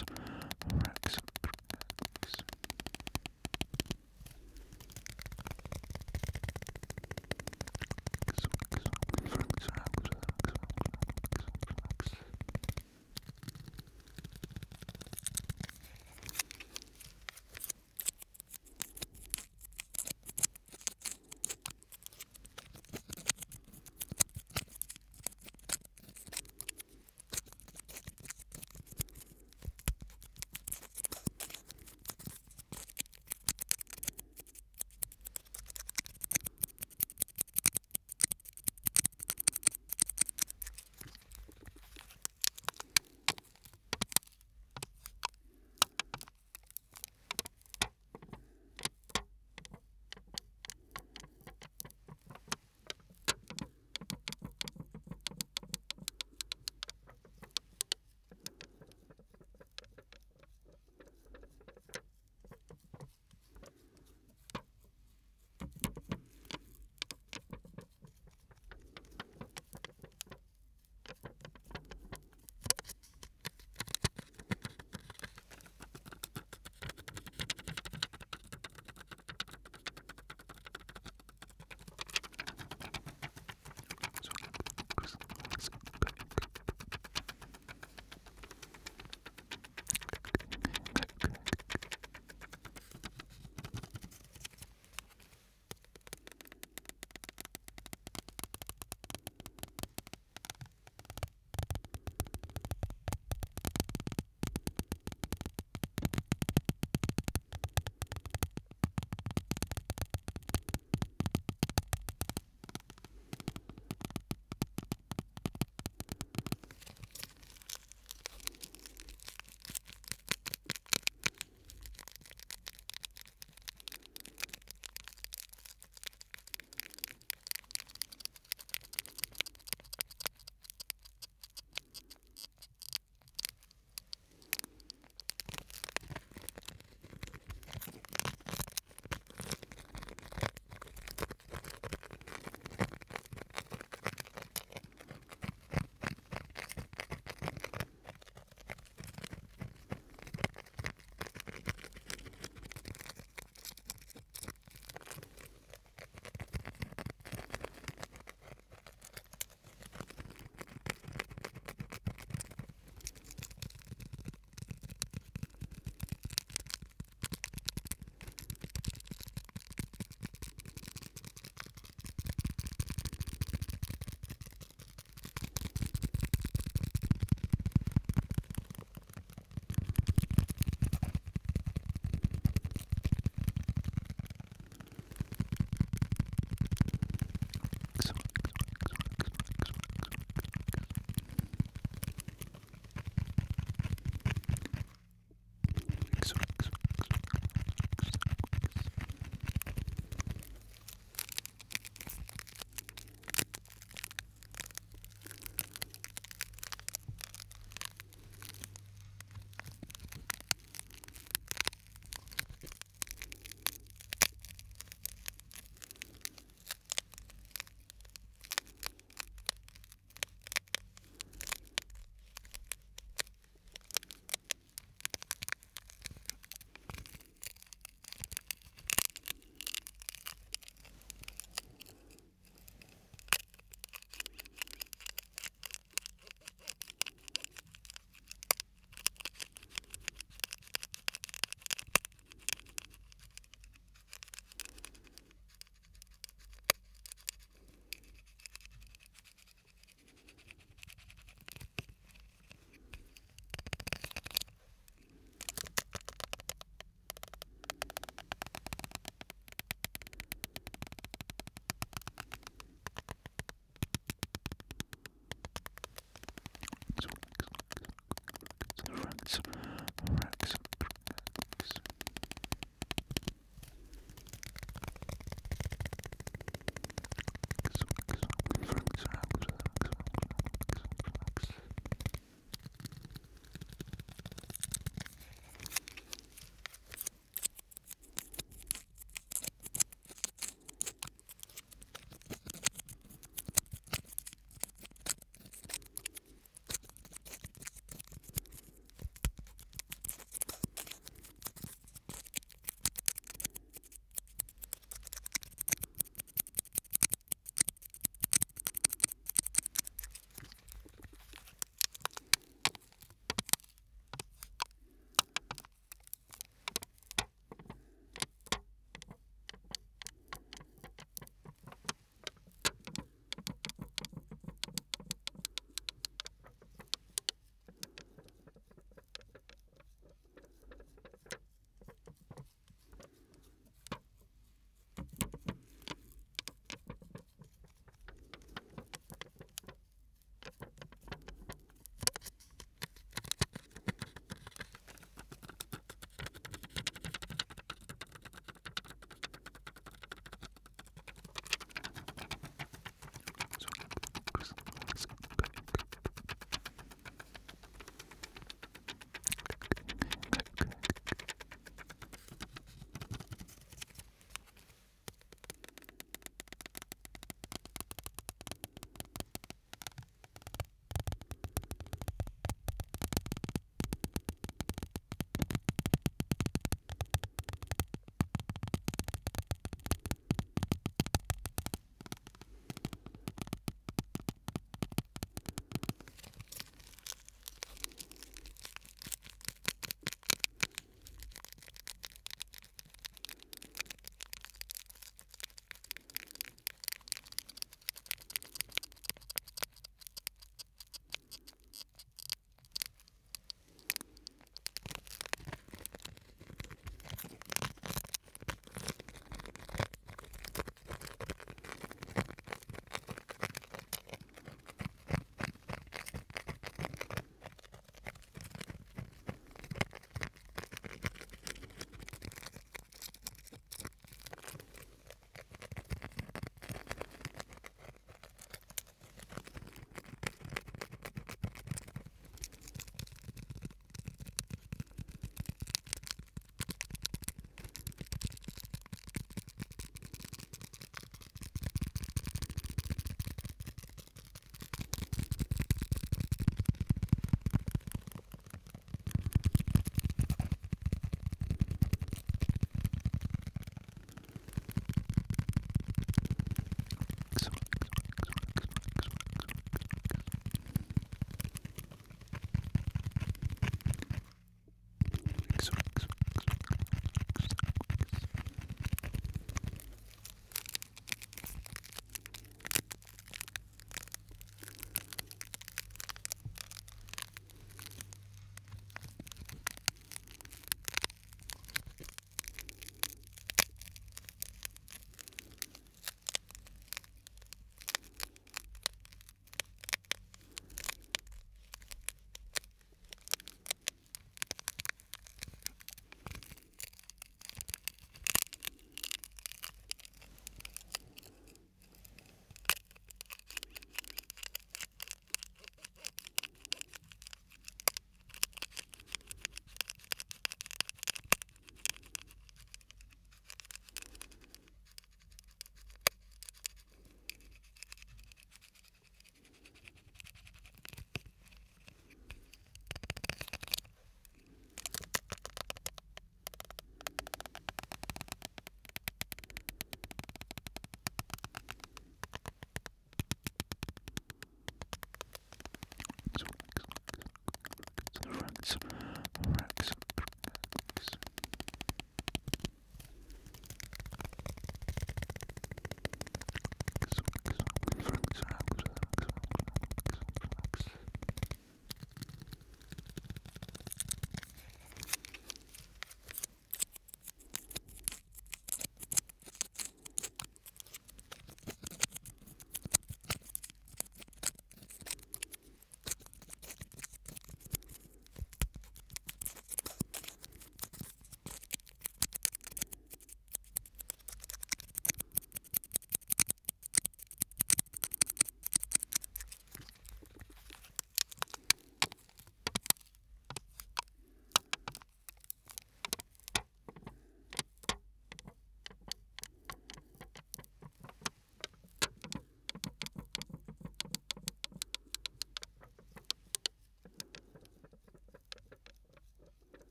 words.